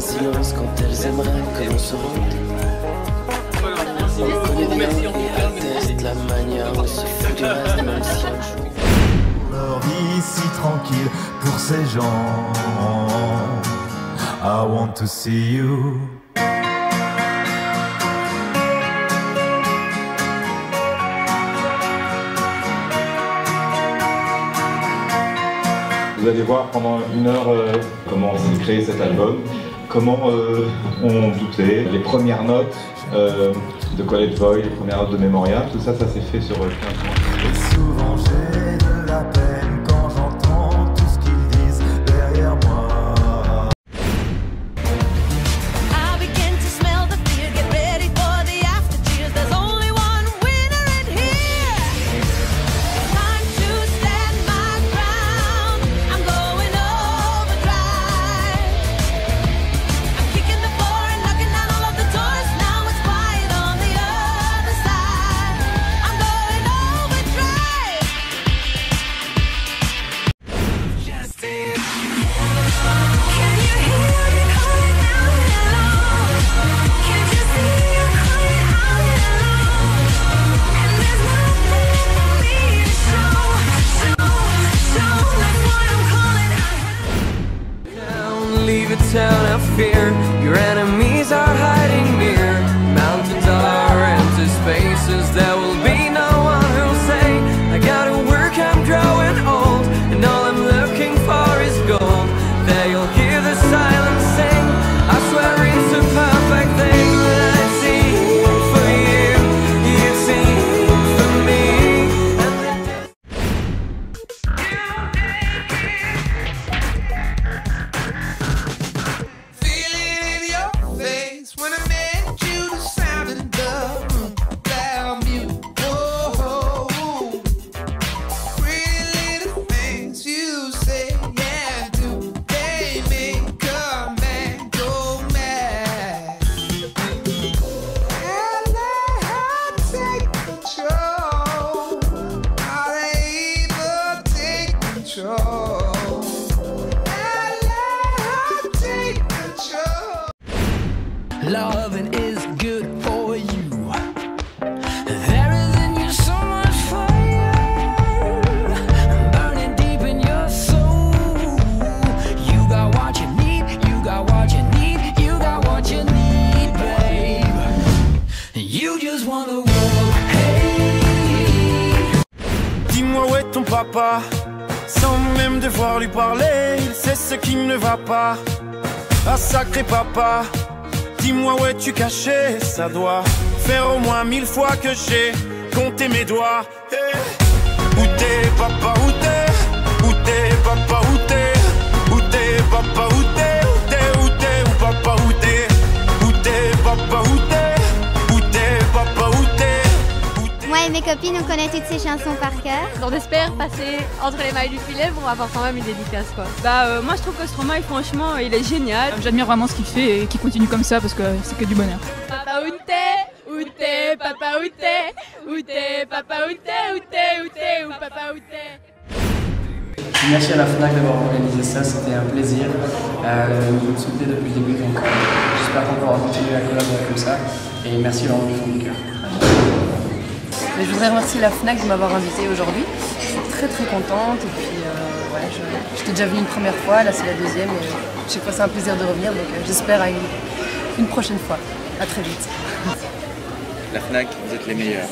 silence quand elles aimeraient que l'on se rende. On connaît bien et atteste la manière de se foutre du reste même si un jour tranquille pour ces gens. I want to see you. Vous allez voir pendant une heure euh, comment s'est créé cet album, comment euh, on doutait, les premières notes euh, de College Boy, les premières notes de Memoria, tout ça, ça s'est fait sur euh, 15 mois. even tell of fear. You're an Loving is good for you. There is in you so much fire, burning deep in your soul. You got what you need, you got what you need, you got what you need, babe. You just want the world, hey. Dis-moi où est ton papa Sans même devoir lui parler Il sait ce qui ne va pas Ah sacré papa Dis-moi où es-tu caché Ça doit faire au moins mille fois que j'ai compté mes doigts Hey. Où t'es papa? Mes copines, on connaît toutes ces chansons par cœur. On espère passer entre les mailles du filet pour avoir quand même une dédicace quoi. Bah euh, moi je trouve que Stromae franchement il est génial. J'admire vraiment ce qu'il fait et qu'il continue comme ça parce que c'est que du bonheur. Papa où t'es Où t'es Papa où t'es Où t'es Papa où t'es Où t'es Où t'es Où papa où t'es Merci à la FNAC d'avoir organisé ça, c'était un plaisir. Euh, vous me soutenez depuis le début, donc euh, j'espère qu'on pourra continuer à collaborer comme ça. Et merci vraiment du fond du cœur. Je voudrais remercier la FNAC de m'avoir invitée aujourd'hui. Je suis très très contente et puis euh, ouais, je- j'étais déjà venue une première fois, là c'est la deuxième et chaque fois c'est un plaisir de revenir donc euh, j'espère à une, une prochaine fois. À très vite. La FNAC, vous êtes les meilleurs.